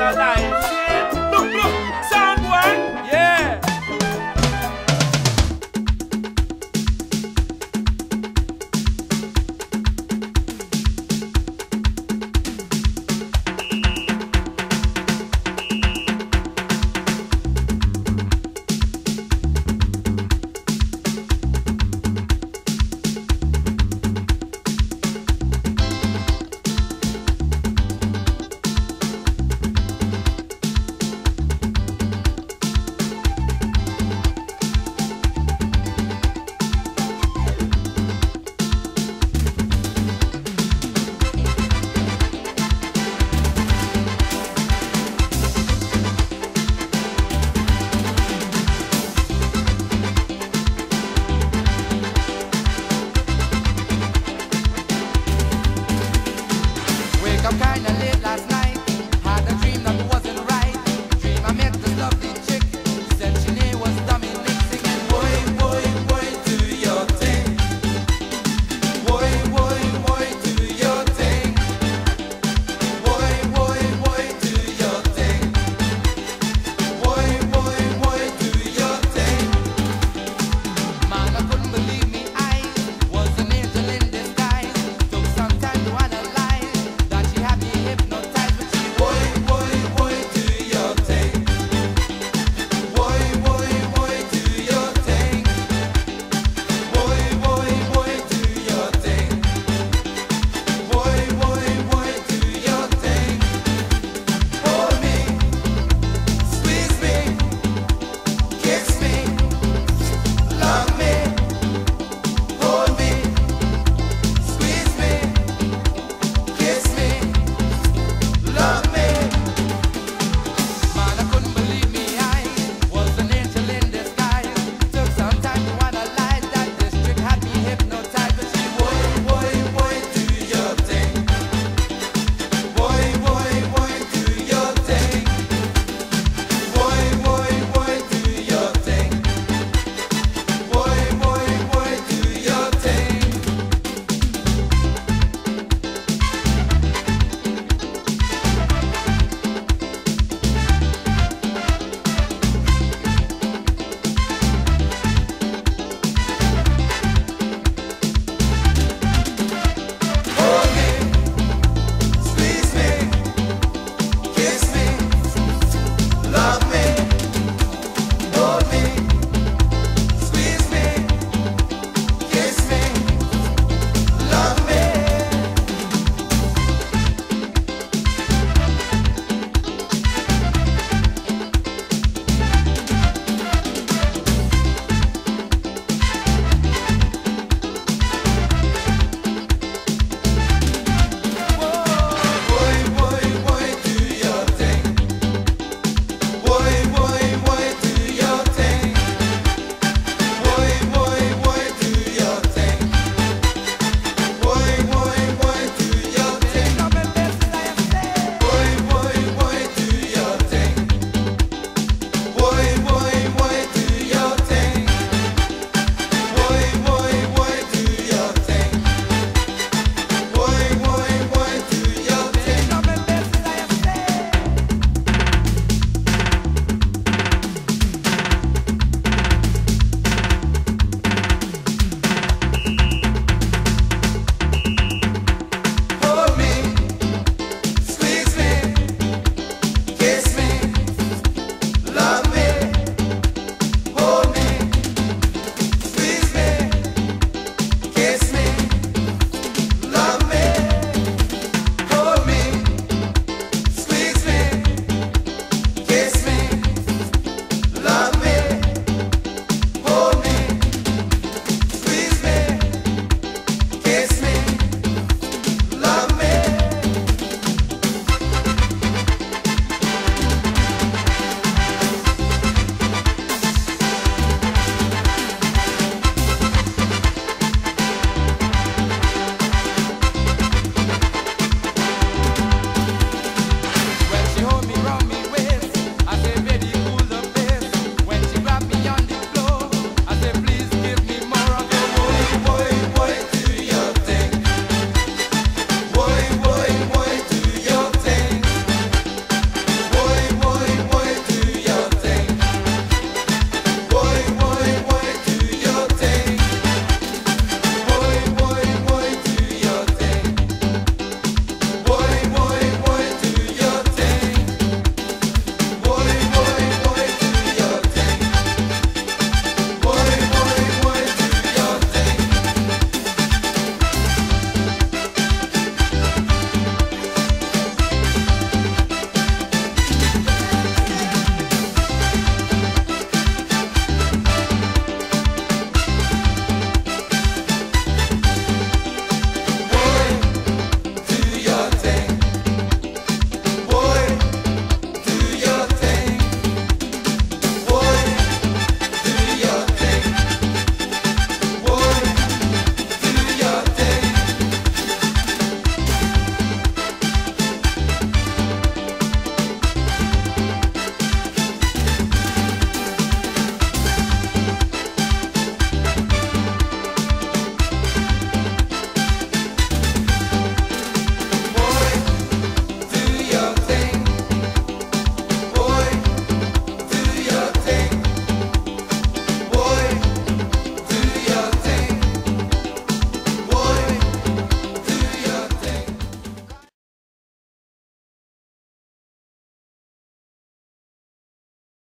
Our life.